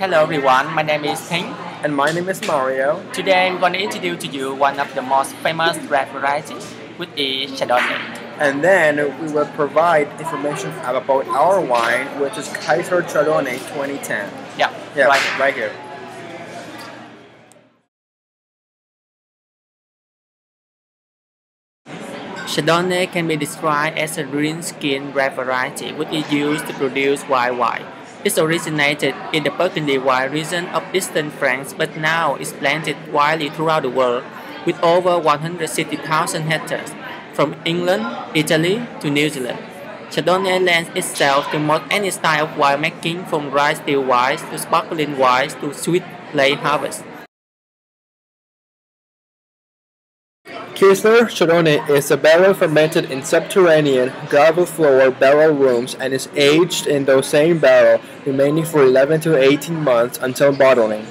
Hello everyone, my name is Ping. And my name is Mario. Today I'm going to introduce to you one of the most famous red varieties, which is Chardonnay. And then we will provide information about our wine, which is Kaiser Chardonnay 2010. Yeah, Yeah, right. right here. Chardonnay can be described as a green-skinned red variety which is used to produce white wine. It originated in the Burgundy wine region of eastern France but now is planted widely throughout the world with over 160,000 hectares from England, Italy to New Zealand. Chardonnay lends itself to most any style of winemaking from dry still wines to sparkling wines to sweet late harvest. Kaiser Chardonnay is a barrel fermented in subterranean gravel floor barrel rooms and is aged in those same barrel, remaining for 11 to 18 months until bottling.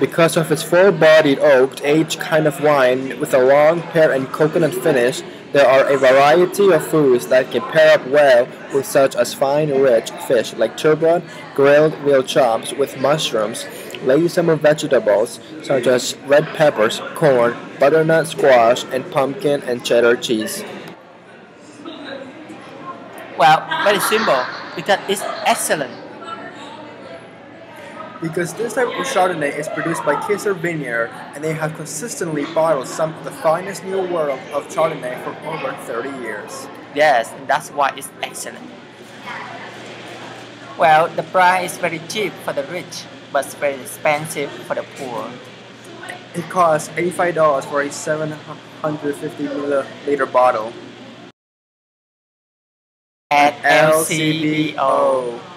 Because of its full-bodied oaked aged kind of wine with a long pear and coconut finish, there are a variety of foods that can pair up well with such as fine rich fish like turbot, grilled veal chops with mushrooms, late summer vegetables such as red peppers, corn, butternut squash, and pumpkin and cheddar cheese. Well, very simple because it's excellent. Because this type of Chardonnay is produced by Kaiser Vineyard and they have consistently bottled some of the finest new world of Chardonnay for over 30 years. Yes, that's why it's excellent. Well, the price is very cheap for the rich, but very expensive for the poor. It costs $85 for a 750 milliliter bottle. At LCBO. LCBO.